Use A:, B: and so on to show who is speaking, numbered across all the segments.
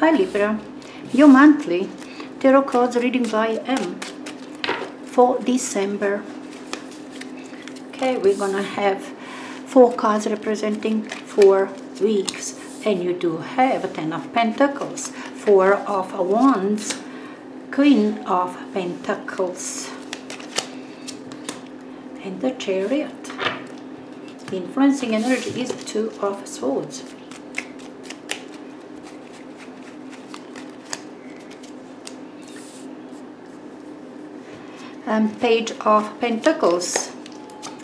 A: Hi Libra, your monthly tarot cards reading by M for December. Okay, we're gonna have four cards representing four weeks and you do have a Ten of Pentacles, Four of Wands, Queen of Pentacles and the Chariot. The influencing energy is Two of Swords. And Page of Pentacles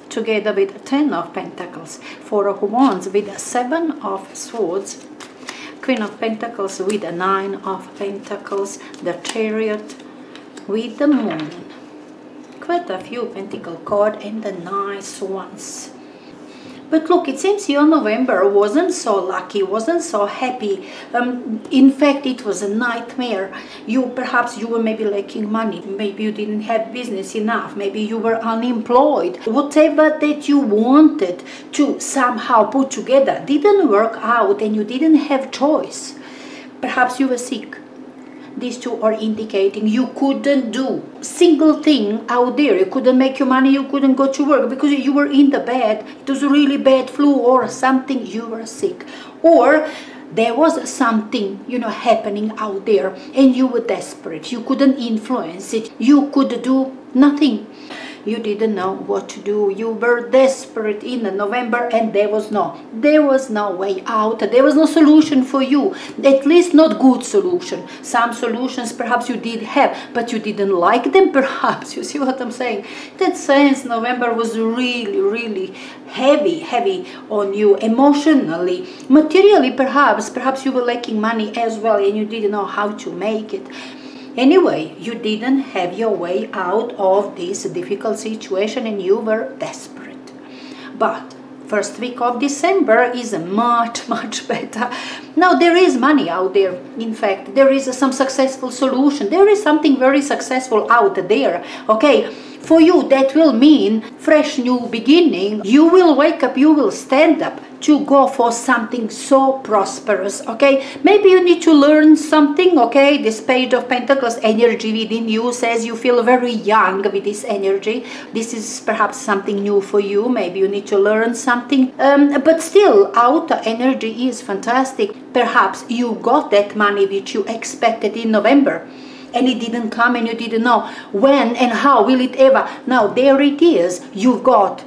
A: together with Ten of Pentacles, Four of Wands with Seven of Swords, Queen of Pentacles with a Nine of Pentacles, the Chariot with the Moon. Quite a few Pentacle card and the nice ones. But look, it seems your November wasn't so lucky, wasn't so happy. Um, in fact, it was a nightmare. You perhaps you were maybe lacking money, maybe you didn't have business enough, maybe you were unemployed. Whatever that you wanted to somehow put together didn't work out, and you didn't have choice. Perhaps you were sick these two are indicating you couldn't do single thing out there. You couldn't make your money you couldn't go to work because you were in the bed. It was a really bad flu or something you were sick. Or there was something you know happening out there and you were desperate. You couldn't influence it. You could do nothing you didn't know what to do. You were desperate in november and there was no there was no way out. There was no solution for you. At least not good solution. Some solutions perhaps you did have but you didn't like them perhaps. You see what i'm saying? That sense november was really really heavy heavy on you emotionally. Materially perhaps perhaps you were lacking money as well and you didn't know how to make it Anyway, you didn't have your way out of this difficult situation and you were desperate. But first week of December is much, much better. Now there is money out there. In fact, there is some successful solution. There is something very successful out there. Okay, for you that will mean fresh new beginning. You will wake up, you will stand up to go for something so prosperous okay? Maybe you need to learn something okay? This page of pentacles energy within you says you feel very young with this energy. This is perhaps something new for you. Maybe you need to learn something. Um, but still outer energy is fantastic. Perhaps you got that money which you expected in november and it didn't come and you didn't know when and how will it ever. Now there it is. You've got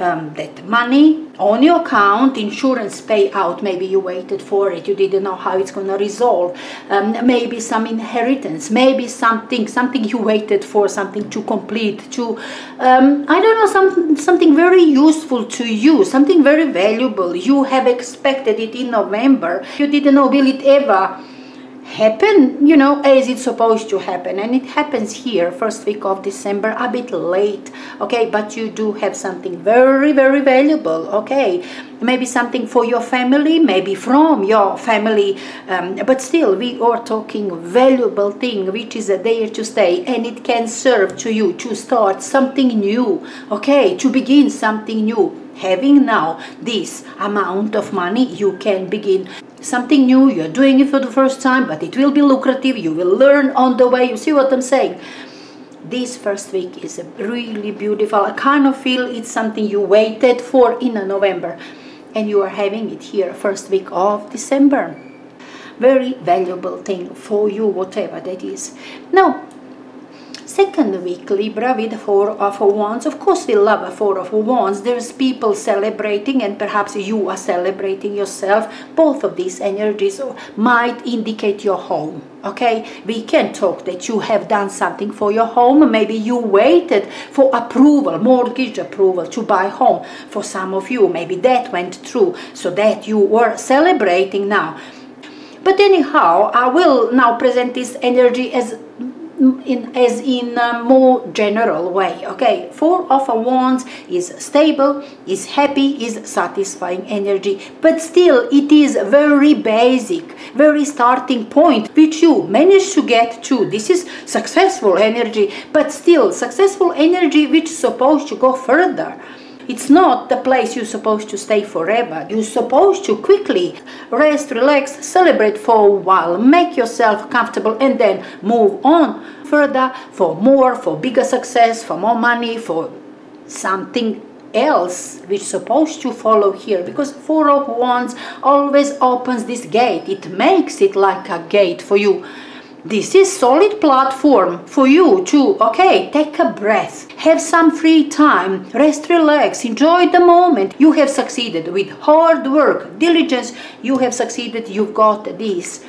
A: um, that money on your account, insurance payout, maybe you waited for it, you didn't know how it's going to resolve, um, maybe some inheritance, maybe something, something you waited for, something to complete, to, um, I don't know, some, something very useful to you, something very valuable. You have expected it in November. You didn't know, will it ever happen, you know, as it's supposed to happen. And it happens here, first week of December, a bit late, okay? But you do have something very, very valuable, okay? Maybe something for your family, maybe from your family, um, but still, we are talking valuable thing which is there to stay and it can serve to you to start something new, okay? To begin something new having now this amount of money you can begin something new, you're doing it for the first time, but it will be lucrative, you will learn on the way, you see what I'm saying? This first week is really beautiful. I kind of feel it's something you waited for in November and you are having it here first week of December. Very valuable thing for you, whatever that is. Now, Second week, Libra with Four of Wands. Of course, we love a Four of Wands. There's people celebrating, and perhaps you are celebrating yourself. Both of these energies might indicate your home. Okay, we can talk that you have done something for your home. Maybe you waited for approval, mortgage approval to buy home. For some of you, maybe that went through, so that you were celebrating now. But anyhow, I will now present this energy as in as in a more general way okay? Four of wands is stable is happy is satisfying energy. But still it is very basic very starting point which you manage to get to. This is successful energy but still successful energy which is supposed to go further it's not the place you're supposed to stay forever. You're supposed to quickly rest, relax, celebrate for a while, make yourself comfortable, and then move on further for more, for bigger success, for more money, for something else which supposed to follow here. Because four of wands always opens this gate. It makes it like a gate for you this is solid platform for you to okay take a breath have some free time rest relax enjoy the moment. You have succeeded with hard work diligence. You have succeeded. You've got this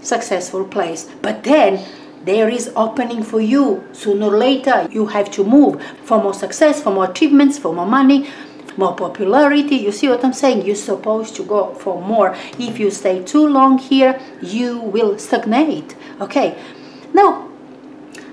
A: successful place. But then there is opening for you. Sooner or later you have to move. For more success for more achievements for more money more popularity. You see what I'm saying? You're supposed to go for more. If you stay too long here, you will stagnate. Okay. Now,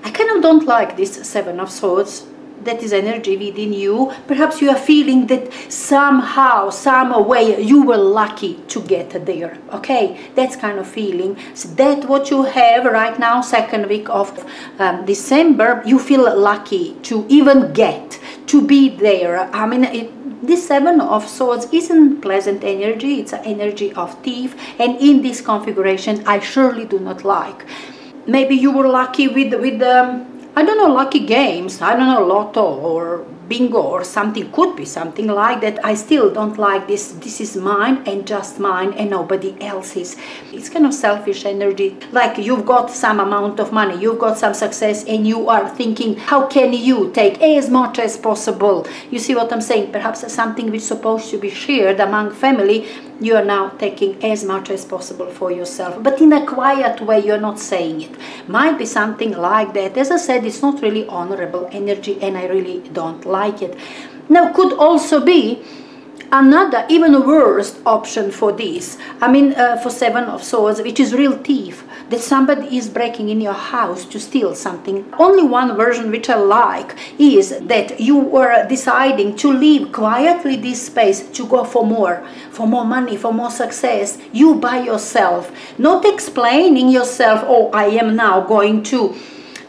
A: I kind of don't like this Seven of Swords that is energy within you. Perhaps you are feeling that somehow, some way, you were lucky to get there. Okay, that's kind of feeling. So that what you have right now, second week of um, December, you feel lucky to even get to be there. I mean, it, this seven of swords isn't pleasant energy it's an energy of thief and in this configuration i surely do not like. Maybe you were lucky with with um, I don't know, lucky games, I don't know, lotto or bingo or something, could be something like that. I still don't like this. This is mine and just mine and nobody else's. It's kind of selfish energy. Like you've got some amount of money, you've got some success and you are thinking, how can you take as much as possible? You see what I'm saying? Perhaps something which is supposed to be shared among family you are now taking as much as possible for yourself but in a quiet way you're not saying it might be something like that as i said it's not really honorable energy and i really don't like it. Now could also be another even worse option for this. I mean uh, for seven of swords which is real thief that somebody is breaking in your house to steal something. Only one version which i like is that you were deciding to leave quietly this space to go for more for more money for more success you by yourself. Not explaining yourself oh i am now going to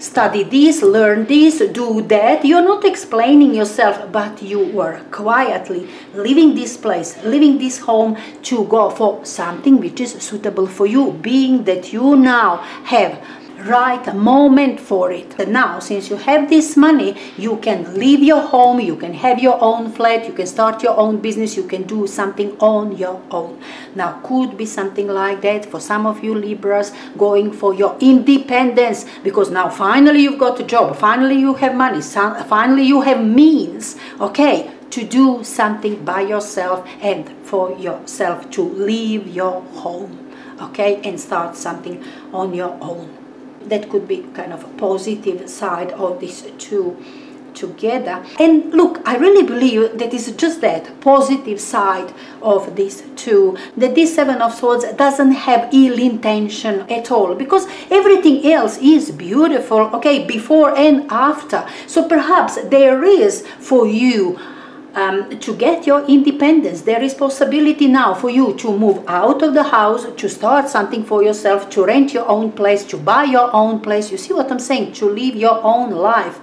A: study this, learn this, do that. You're not explaining yourself, but you were quietly leaving this place, leaving this home to go for something which is suitable for you, being that you now have right a moment for it. And now, since you have this money, you can leave your home, you can have your own flat, you can start your own business, you can do something on your own. Now, could be something like that for some of you Libras going for your independence because now finally you've got a job, finally you have money, finally you have means, okay, to do something by yourself and for yourself to leave your home okay and start something on your own that could be kind of a positive side of these two together. And look i really believe that is just that positive side of these two that this seven of swords doesn't have ill intention at all because everything else is beautiful okay before and after. So perhaps there is for you um, to get your independence. There is possibility now for you to move out of the house, to start something for yourself, to rent your own place, to buy your own place. You see what I'm saying? To live your own life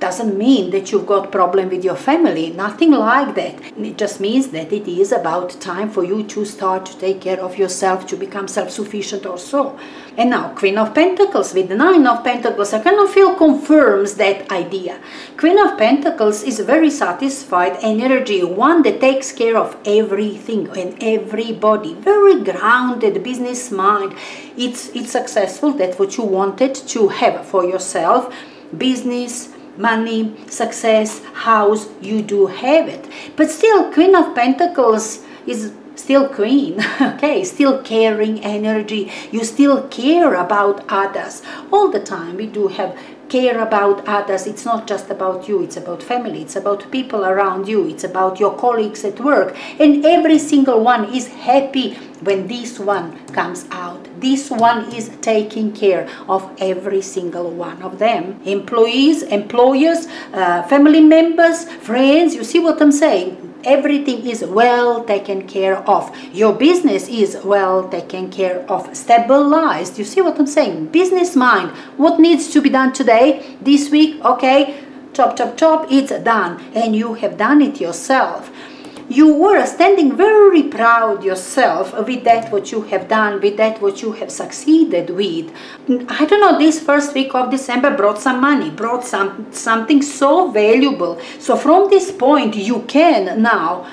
A: doesn't mean that you've got problem with your family. Nothing like that. It just means that it is about time for you to start to take care of yourself to become self-sufficient or so and now queen of pentacles with the nine of pentacles i kind of feel confirms that idea. Queen of pentacles is a very satisfied energy one that takes care of everything and everybody. Very grounded business mind. It's it's successful. That's what you wanted to have for yourself. Business money, success, house, you do have it. But still, Queen of Pentacles is still queen okay? Still caring energy. You still care about others. All the time we do have care about others. It's not just about you it's about family it's about people around you it's about your colleagues at work. And every single one is happy when this one comes out. This one is taking care of every single one of them. Employees employers uh, family members friends you see what i'm saying everything is well taken care of. Your business is well taken care of. Stabilized. You see what i'm saying? Business mind. What needs to be done today this week okay chop, chop, chop, it's done. And you have done it yourself you were standing very proud yourself with that what you have done with that what you have succeeded with. I don't know this first week of december brought some money brought some something so valuable. So from this point you can now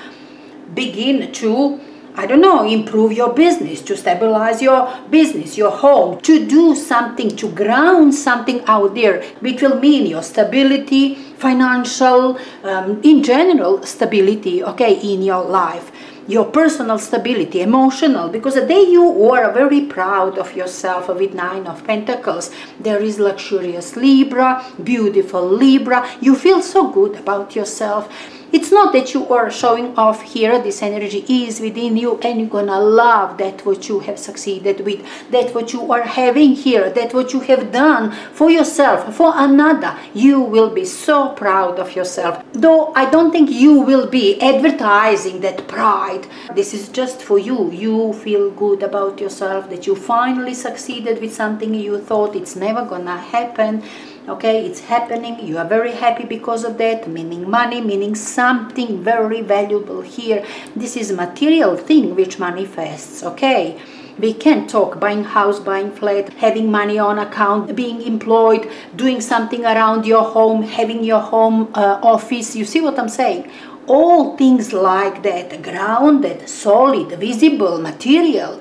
A: begin to I don't know, improve your business, to stabilize your business, your home, to do something, to ground something out there, which will mean your stability, financial, um, in general, stability, okay, in your life. Your personal stability, emotional, because the day you are very proud of yourself with Nine of Pentacles, there is luxurious Libra, beautiful Libra, you feel so good about yourself it's not that you are showing off here, this energy is within you and you're gonna love that what you have succeeded with, that what you are having here, that what you have done for yourself, for another. You will be so proud of yourself. Though I don't think you will be advertising that pride. This is just for you. You feel good about yourself, that you finally succeeded with something you thought it's never gonna happen okay it's happening. You are very happy because of that meaning money meaning something very valuable here. This is material thing which manifests okay? We can talk buying house buying flat having money on account being employed doing something around your home having your home uh, office. You see what i'm saying? All things like that grounded solid visible material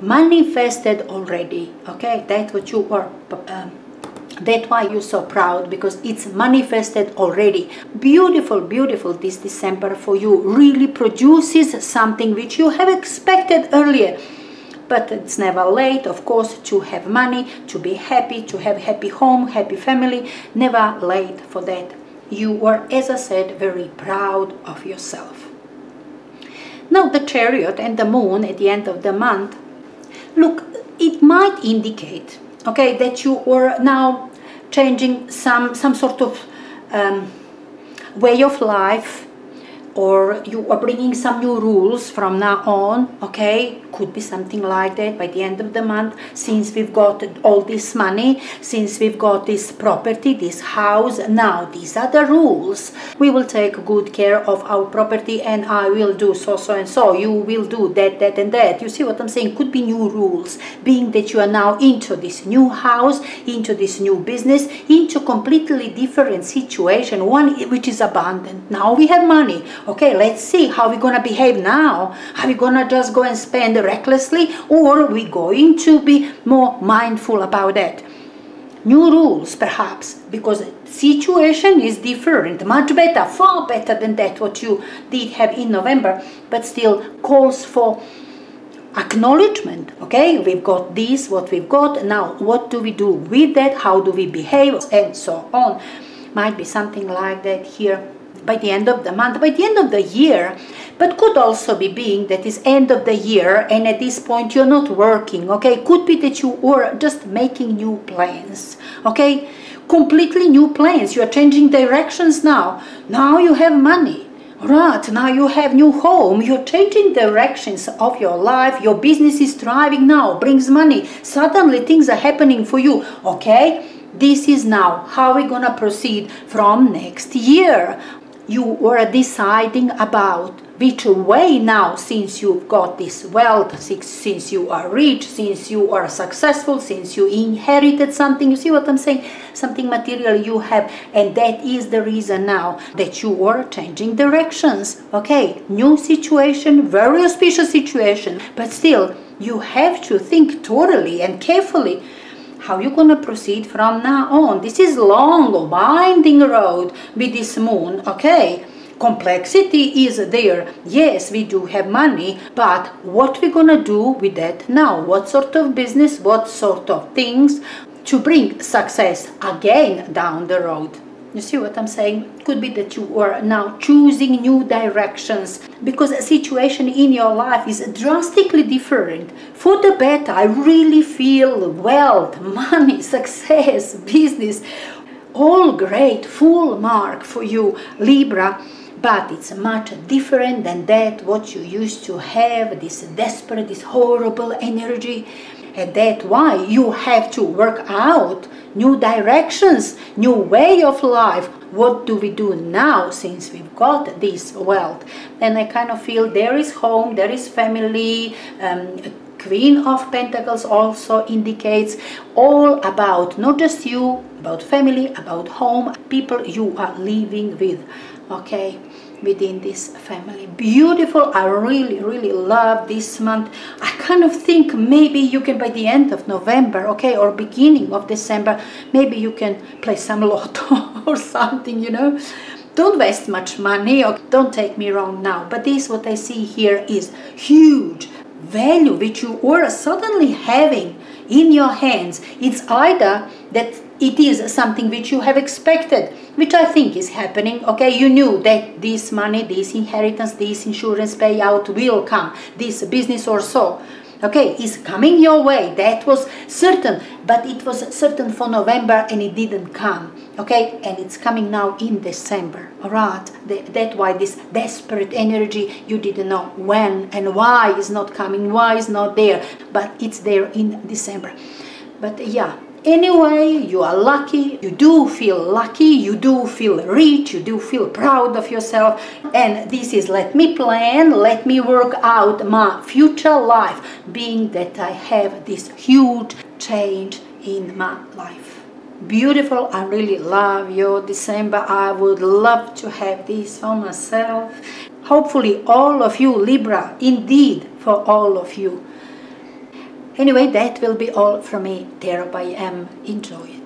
A: manifested already okay? That's what you are um, that's why you're so proud because it's manifested already. Beautiful beautiful this december for you. Really produces something which you have expected earlier. But it's never late of course to have money to be happy to have happy home happy family. Never late for that. You were as i said very proud of yourself. Now the chariot and the moon at the end of the month. Look it might indicate okay that you are now changing some some sort of um, way of life or you are bringing some new rules from now on okay? Could be something like that by the end of the month since we've got all this money since we've got this property this house now these are the rules. We will take good care of our property and i will do so so and so. You will do that that and that. You see what i'm saying? Could be new rules. Being that you are now into this new house into this new business into completely different situation one which is abundant. Now we have money okay let's see how we're gonna behave now. Are we gonna just go and spend recklessly or are we going to be more mindful about that new rules perhaps because situation is different much better far better than that what you did have in november but still calls for acknowledgement okay? We've got this what we've got now what do we do with that how do we behave and so on. Might be something like that here by the end of the month, by the end of the year, but could also be being that is end of the year and at this point you're not working, okay? Could be that you are just making new plans, okay? Completely new plans. You are changing directions now. Now you have money. Right, now you have new home, you're changing directions of your life, your business is thriving now, brings money, suddenly things are happening for you, okay? This is now how we're gonna proceed from next year you were deciding about which way now since you've got this wealth since you are rich since you are successful since you inherited something. You see what i'm saying? Something material you have. And that is the reason now that you are changing directions. Okay new situation very auspicious situation. But still you have to think thoroughly and carefully how you gonna proceed from now on? This is long winding road with this moon okay? Complexity is there. Yes we do have money but what we gonna do with that now? What sort of business what sort of things to bring success again down the road you see what I'm saying? Could be that you are now choosing new directions because a situation in your life is drastically different. For the better, I really feel wealth, money, success, business, all great, full mark for you, Libra but it's much different than that what you used to have this desperate this horrible energy and that's why you have to work out new directions new way of life what do we do now since we've got this wealth and i kind of feel there is home there is family um, Queen of Pentacles also indicates all about not just you, about family, about home, people you are living with. Okay, within this family. Beautiful. I really, really love this month. I kind of think maybe you can, by the end of November, okay, or beginning of December, maybe you can play some lotto or something, you know. Don't waste much money, or don't take me wrong now, but this, what I see here, is huge value which you are suddenly having in your hands. It's either that it is something which you have expected, which I think is happening. Okay, you knew that this money, this inheritance, this insurance payout will come, this business or so. Okay, is coming your way. That was certain, but it was certain for November and it didn't come. Okay, and it's coming now in December. Alright, that's why this desperate energy you didn't know when and why is not coming, why is not there, but it's there in December. But yeah, anyway you are lucky you do feel lucky you do feel rich you do feel proud of yourself. And this is let me plan let me work out my future life being that i have this huge change in my life. Beautiful i really love your december i would love to have this for myself. Hopefully all of you libra indeed for all of you Anyway, that will be all from me. There I am. Enjoy.